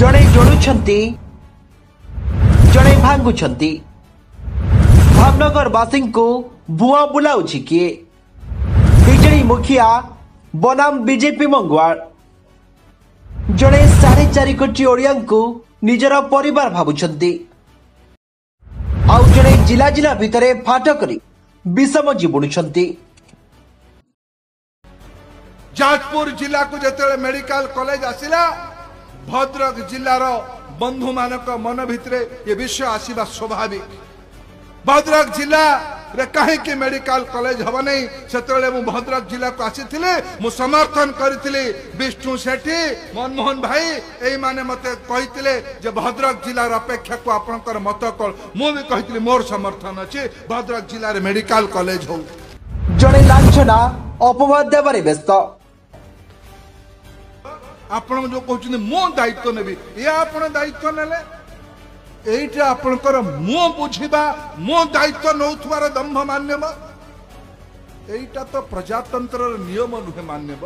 जड़े जोड़ुंती जड़े भांगुंती भावनगरवासी को भुआ बुलाऊ किए विजे मुखिया बनाम बीजेपी मंगवाल जड़े साढ़े चार कोटी ओडिया निजर पर भाव जिला जिला भितर फाटक विषम जी बुणुंट जाजपुर जिला को जिते मेडिकल कॉलेज आसला ভদ্রক জেলার বন্ধু মানক মন ভিতরে এ বিষয় আসবা স্বাভাবিক ভদ্রক জেলা কাহিকি মেডিকাল কলেজ হব না সেতবে ভদ্রক জেলা আসি মু সমর্থন করে বিষ্ণু সেঠি মনমোহন ভাই এই মানে মতো কে যে ভদ্রক জেলার অপেক্ষা কু আপনার মত কল মু মোর সমর্থন অছি ভদ্রক জেলার মেডিকাল কলেজ হোক জনে লাঞ্ছনা অপবাদ দেবার ব্যস্ত ଆପଣ ଯେଉଁ କହୁଛନ୍ତି ମୋ ଦାୟିତ୍ୱ ନେବି ଏହା ଆପଣ ଦାୟିତ୍ୱ ନେଲେ ଏଇଟା ଆପଣଙ୍କର ମୁଁ ବୁଝିବା ମୋ ଦାୟିତ୍ୱ ନେଉଥିବାର ଦମ୍ଭ ମାନ୍ୟବ ଏଇଟା ତ ପ୍ରଜାତନ୍ତ୍ରର ନିୟମ ନୁହେଁ ମାନ୍ୟବ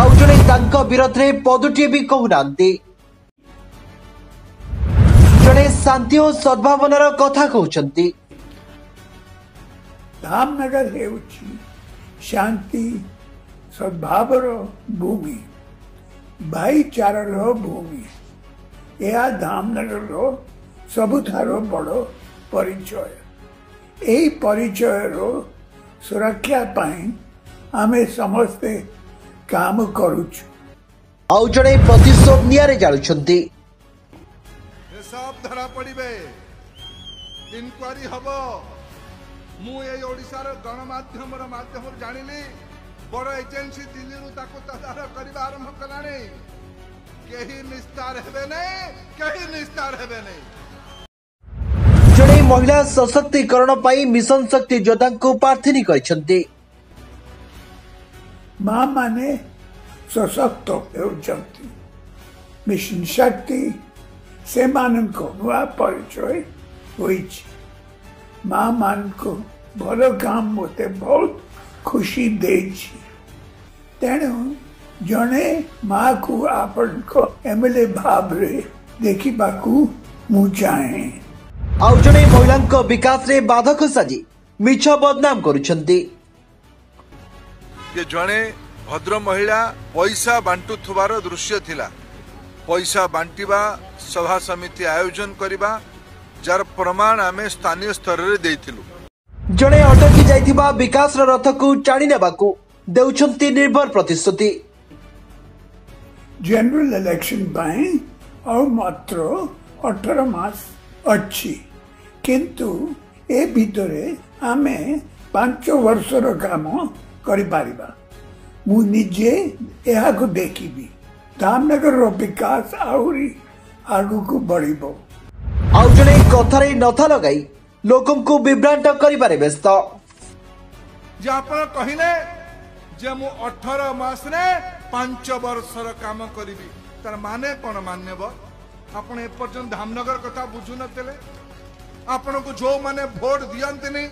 ଆଉ ଜଣେ ତାଙ୍କ ବିରୋଧରେ ପଦଟିଏ ବି କହୁନାହାନ୍ତି ଜଣେ ଶାନ୍ତି ଓ ସଦ୍ଭାବନାର କଥା କହୁଛନ୍ତି ଧାମନଗର ହେଉଛି ଶାନ୍ତି ସଦ୍ଭାବର ଭୂମି భాయిచారలో భూమి એ આ ધામનગરનો સબુથારો બડો પરિચય ଏହି ପରିଚୟର ସୁରକ୍ଷା ପାଇଁ ଆମେ ସମସ୍ତେ କାମ କରୁଛୁ ଆଉ ଜଣେ ପ୍ରତିଶୋଧ ନିଆରେ ଜାଳୁଛନ୍ତି ଧରା ପଡିବେ ଇନକ୍ୱାରୀ ହବ ମୁଁ ଏ ଓଡ଼ିଶାର ଗଣମାଧ୍ୟମର ମାଧ୍ୟମରୁ ଜାଣିଲି बड़ एजेंसी दिल्ली रू ताको तादारा करीबार में करा केही कहीं निस्तार है बने कहीं निस्तार है बने जड़े महिला सशक्ति करण पाई मिशन सक्ति जोधंक को पार्थिनी कोई चंदे मामा ने सशक्त और मिशन सक्ति से मानन को नुआ परिचय हुई ची मामा ने काम होते बहुत ಖುಷಿ ದೇಜಿ ତେଣୁ ଜଣେ ମାଆକୁ ଆପଣଙ୍କ ଏମଏଲ୍ଏ ଭାବରେ ଦେଖିବାକୁ ମୁଁ ଚାହେଁ ଆଉ ଜଣେ ମହିଳାଙ୍କ ବିକାଶରେ ବାଧକ ସାଜି ମିଛ ବଦନାମ କରୁଛନ୍ତି ଯେ ଜଣେ ଭଦ୍ର ମହିଳା ପଇସା ବାଣ୍ଟୁଥିବାର ଦୃଶ୍ୟ ଥିଲା ପଇସା ବାଣ୍ଟିବା ସଭା ସମିତି ଆୟୋଜନ କରିବା ଯାହାର ପ୍ରମାଣ ଆମେ ସ୍ଥାନୀୟ ସ୍ତରରେ ଦେଇଥିଲୁ ଜଣେ ଅଟକି ଯାଇଥିବା ବିକାଶର ରଥକୁ ଟାଣି ନେବାକୁ ଦେଉଛନ୍ତି ନିର୍ଭର ପ୍ରତିଶ୍ରୁତି ଜେନେରାଲ ଇଲେକ୍ସନ ପାଇଁ ଆଉ ମାତ୍ର ଅଠର ମାସ ଅଛି କିନ୍ତୁ ଏ ଭିତରେ ଆମେ ପାଞ୍ଚ ବର୍ଷର କାମ କରିପାରିବା ମୁଁ ନିଜେ ଏହାକୁ ଦେଖିବି ଧାମନଗରର ବିକାଶ ଆହୁରି ଆଗକୁ ବଢ଼ିବ ଆଉ ଜଣେ କଥାରେ ନଥା ଲଗାଇ ଲୋକଙ୍କୁ ବିଭ୍ରାନ୍ତ କରିବାରେ ବ୍ୟସ୍ତ ଯେ ଆପଣ କହିଲେ ଯେ ମୁଁ ଅଠର ମାସରେ ପାଞ୍ଚ ବର୍ଷର କାମ କରିବି ତାର ମାନେ କ'ଣ ମାନ୍ୟବ ଆପଣ ଏପର୍ଯ୍ୟନ୍ତ ଧାମନଗର କଥା ବୁଝୁନଥିଲେ ଆପଣଙ୍କୁ ଯେଉଁମାନେ ଭୋଟ ଦିଅନ୍ତିନି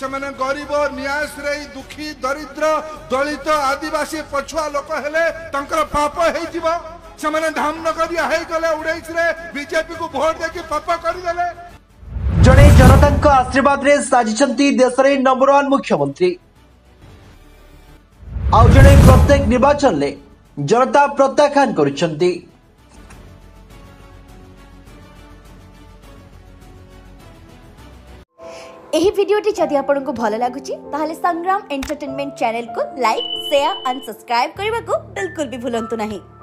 ସେମାନେ ଗରିବ ନ୍ୟାସରେଇ ଦୁଃଖୀ ଦରିଦ୍ର ଦଳିତ ଆଦିବାସୀ ପଛୁଆ ଲୋକ ହେଲେ ତାଙ୍କର ପାପ ହେଇଯିବ ସେମାନେ ଧାମନଗରିଆ ହେଇଗଲେ ଉଣେଇଶରେ ବିଜେପିକୁ ଭୋଟ ଦେଇକି ପାପ କରିଦେଲେ ସରକାର ତାଙ୍କ ଆଶୀର୍ବାଦରେ ସାଜିଛନ୍ତି ଦେଶରେ ନମ୍ବର ୱାନ୍ ମୁଖ୍ୟମନ୍ତ୍ରୀ ଆଉ ଜଣେ ପ୍ରତ୍ୟେକ ନିର୍ବାଚନରେ ଜନତା ପ୍ରତ୍ୟାଖ୍ୟାନ କରୁଛନ୍ତି ଏହି ଭିଡ଼ିଓଟି ଯଦି ଆପଣଙ୍କୁ ଭଲ ଲାଗୁଛି ତାହେଲେ ସଂଗ୍ରାମ ଏଣ୍ଟରଟେନମେଣ୍ଟ ଚ୍ୟାନେଲକୁ ଲାଇକ୍ ସେୟାର ଆଣ୍ଡ ସବସ୍କ୍ରାଇବ୍ କରିବାକୁ ବିଲକୁଲ ବି ଭୁଲନ୍ତୁ ନାହିଁ